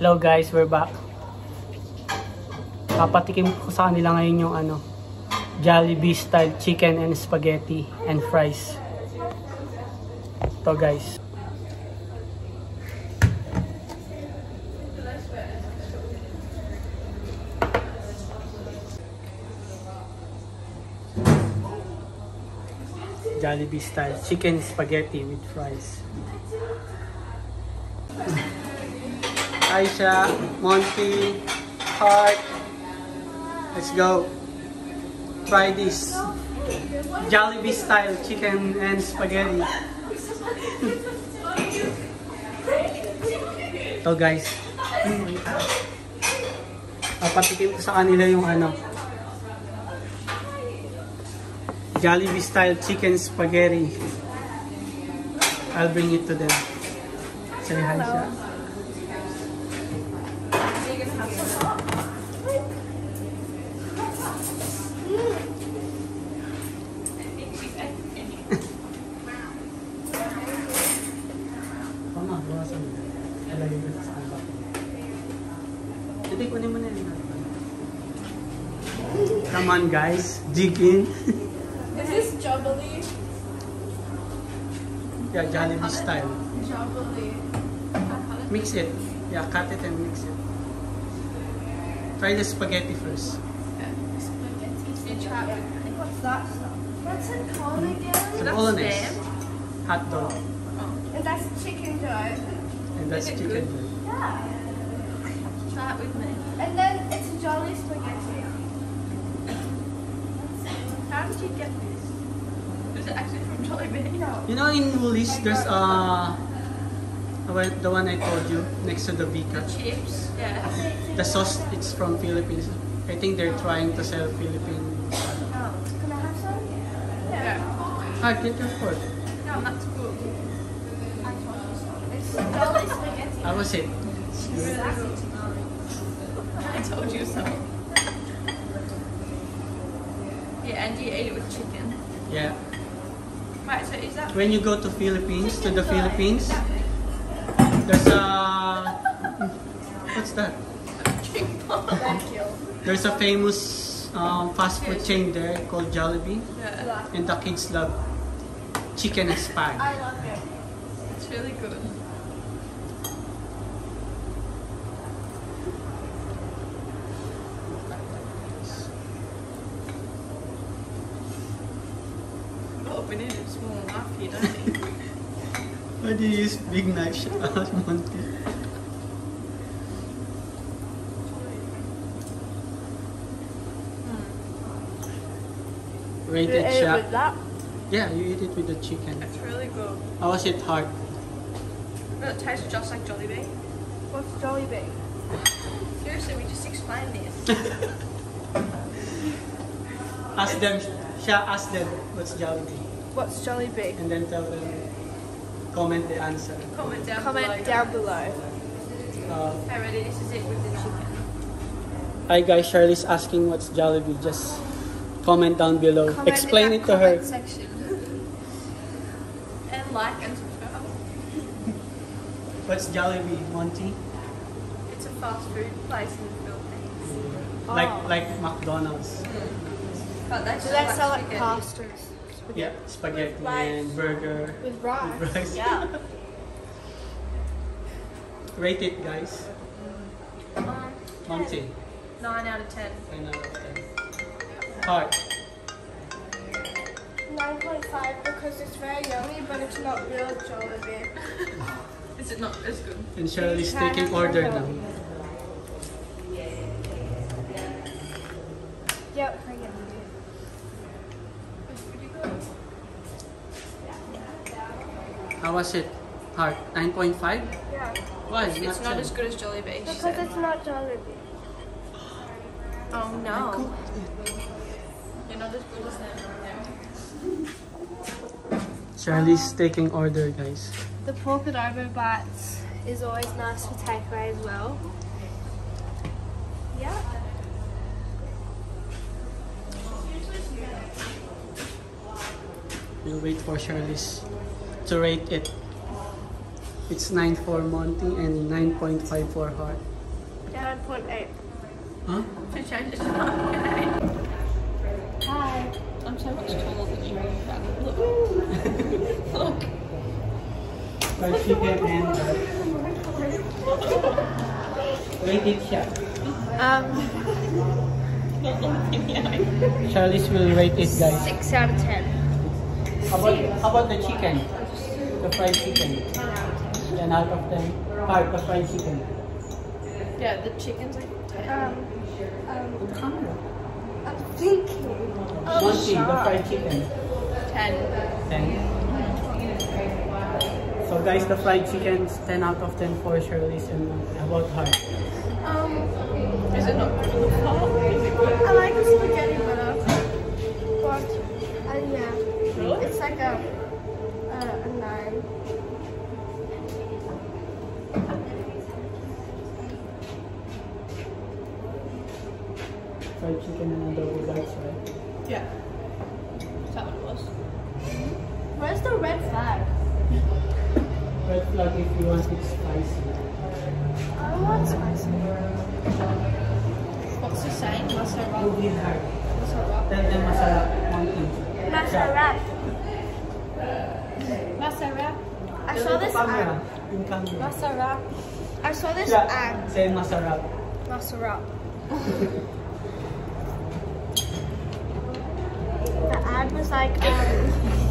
Hello guys, we're back. Papatikim ko sa kanila ngayon yung ano, Jollibee style chicken and spaghetti and fries. Ito guys. Jollibee style chicken spaghetti with fries. Aisha, Monty, Heart. Let's go. Try this. Jollibee style chicken and spaghetti. Ito guys. Papatikim ko sa kanila yung ano. Jollibee style chicken spaghetti. I'll bring it to them. Say hi siya. Hindi, kunin mo na yun. Come on guys, dig in. Is this jubbly? yeah, Jollibee style. Jubbly. Mix it. Yeah, cut it and mix it. Try the spaghetti first. What's that stuff? What's it called again? The bolognese. Hot dog. Oh. And that's chicken dough. And that's Is it chicken. Yeah. Try with me. And then it's a jolly spaghetti. How did you get this? Is it actually from Jollibee? No. You know in Woolies, there's uh, the one I told you, next to the Vika. Chips. Yeah. The sauce, it's from Philippines. I think they're trying to sell Philippine. Oh. Can I have some? Yeah. yeah. Ah, get your fork. No, that's good. It's jolly spaghetti. How was it? I told you so. Yeah, and you ate it with chicken. Yeah. Right, so is that When you go to Philippines, to the Philippines, there's a what's that? There's a famous um, fast food chain there called Jollibee, Yeah, and the kids love chicken and spag. I love it. it's really good. Open it, it's small enough here, don't you? Why do you use big knife, Monty? Hmm. Rate You it, ate it with that? Yeah, you eat it with the chicken. It's really good. How was it hard? It tastes just like Jollibee. What's Jollibee? Seriously, we just explained this. Ask them, Sha, ask them what's Jollibee. What's Jolly Jollibee? And then tell them, comment the answer. Comment down Comment below. down below. Uh, Okay, ready? This is it with the chicken. hi guys, Charlie's asking what's Jollibee. Just comment down below. Comment Explain in it to her. Section. And like and subscribe. What's Jollibee, Monty? It's a fast food place in the Philippines. Like Oh. like McDonald's. But they Do just they sell like pastas? Yeah, spaghetti Rice. and burger. With rice? with rice. Yeah. Rate it, guys. Um, Monty. 9 out of 10. 9 out of 10. Heart. 9.5 because it's very yummy, but it's not real Jollibee. Is it not as good? And Shirley's Try taking it. order now. Yep, I get it. It's pretty good. How was it? Hard. 9.5? Yeah. Why? It's, it's not 10? as good as Jollibee, she Because said. it's not Jollibee. Oh no. cooked it. You're not as good as them. Shirley's taking order, guys. The pork adobo bites is always nice for takeaway as well. Yeah. We'll wait for Shirley's to rate it. It's 9 for Monty and 9.5 for Heart. 9.8. Huh? For Charlotte, it's not. Hi. I'm so much taller than you. Look. Look. Fried chicken and Heart. Rated siya. Um, Not looking. Charlie's will rate it guys. 6 out of 10. How about, how about the chicken? The fried chicken. 10 out of 10. Heart, the fried chicken. Yeah, the chicken's like. Um, um, Camera. I'm thinking. Monty, the fried chicken. 10. 10. So guys, the fried chicken's 10 out of 10 for Shirley's and how about Heart? Um, Is it not good Fried chicken and adobo bites, right? Yeah. Is that what it was? Where's the red flag? Red flag if you want it spicy. I want spicy. What's the saying? Masarap. Movie Heart. Masarap. Tell them masarap. Monty. Masarap. Masarap. I saw this camera. ad. In camera. Masarap. I saw this Yeah. ad. Say masarap. Masarap. ad was like, um,